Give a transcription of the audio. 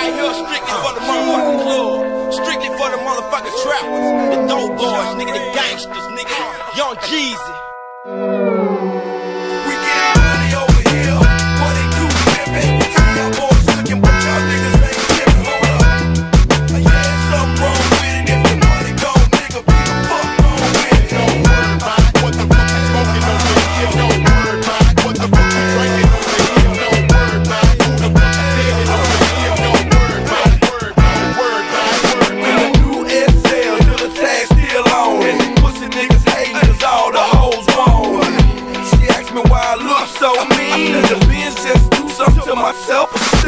right here strictly for the motherfucking club. Strictly for the motherfucking trappers. The dope boys, nigga, the gangsters, nigga. Young Jeezy. myself.